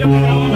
要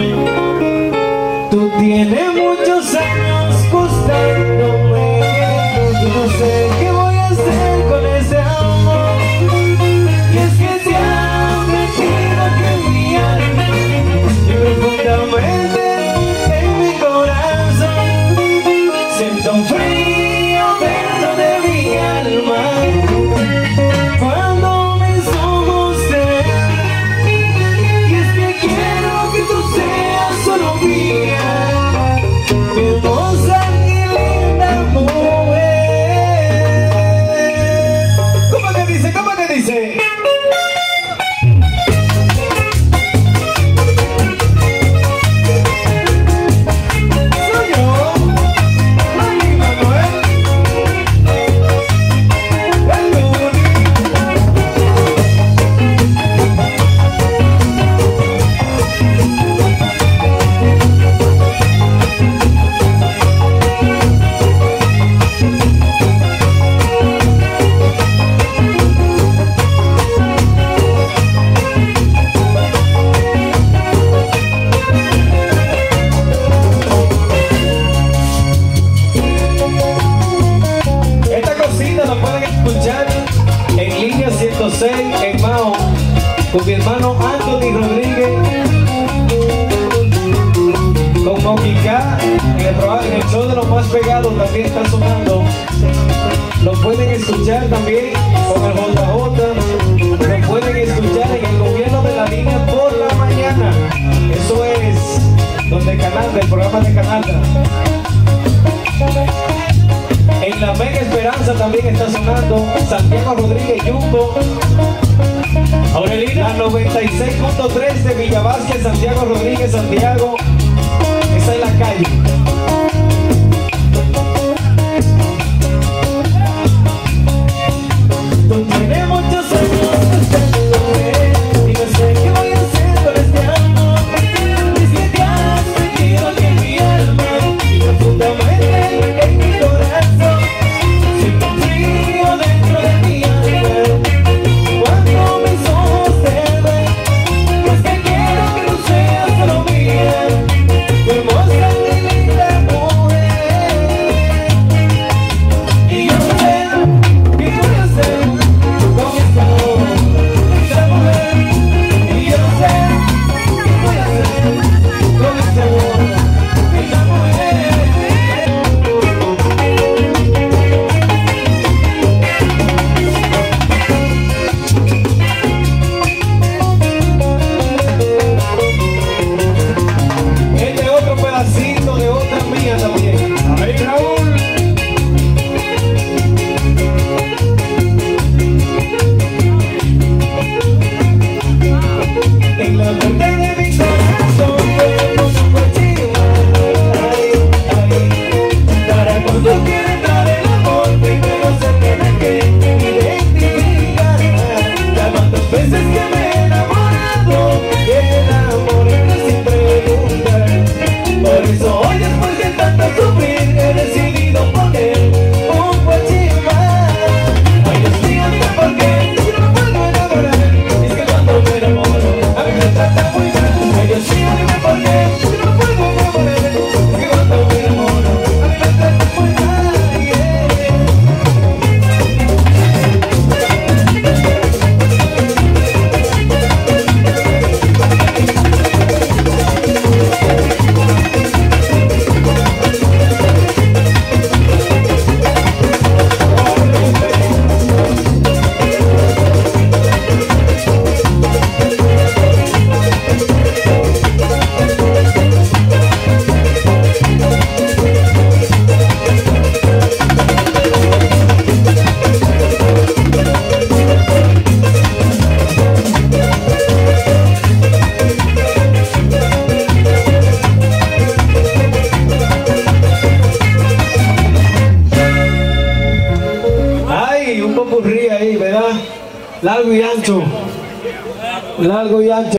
con mi hermano Anthony Rodríguez, con Moquica, en el, en el show de los más pegados también está sonando. Lo pueden escuchar también con el JJ, lo pueden escuchar en el gobierno de la línea por la mañana. Eso es donde Canalda, el programa de Canalda. En la Mega Esperanza también está sonando Santiago Rodríguez Jumbo 96.3 de Villavasque, Santiago Rodríguez, Santiago. Hoy después de tanto sufrir Largo y ancho. Largo y ancho.